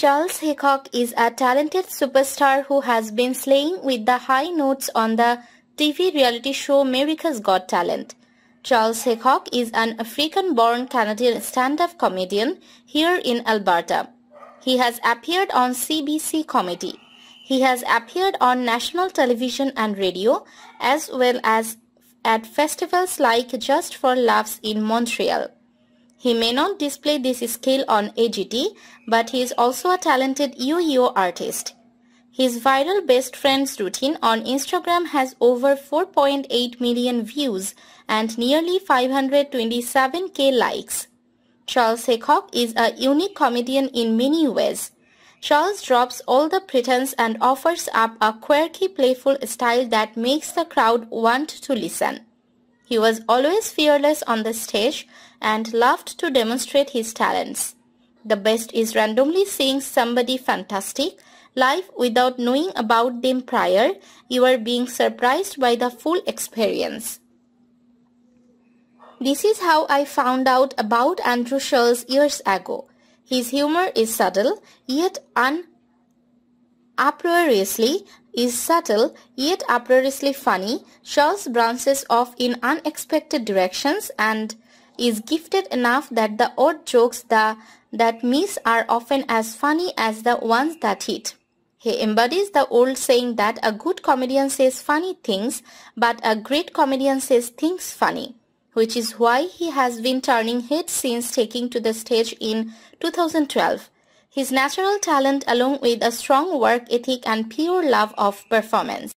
Charles Haycock is a talented superstar who has been slaying with the high notes on the TV reality show America's Got Talent. Charles Haycock is an African-born Canadian stand-up comedian here in Alberta. He has appeared on CBC Comedy. He has appeared on national television and radio as well as at festivals like Just for Laughs in Montreal. He may not display this skill on AGT, but he is also a talented yo-yo artist. His viral best friends routine on Instagram has over 4.8 million views and nearly 527k likes. Charles Haycock is a unique comedian in many ways. Charles drops all the pretense and offers up a quirky playful style that makes the crowd want to listen. He was always fearless on the stage and loved to demonstrate his talents. The best is randomly seeing somebody fantastic live without knowing about them prior. You are being surprised by the full experience. This is how I found out about Andrew Schulz years ago. His humor is subtle yet unuproariously is subtle yet uproariously funny, Schulz branches off in unexpected directions and is gifted enough that the odd jokes the, that miss are often as funny as the ones that hit. He embodies the old saying that a good comedian says funny things, but a great comedian says things funny, which is why he has been turning heads since taking to the stage in 2012. His natural talent along with a strong work ethic and pure love of performance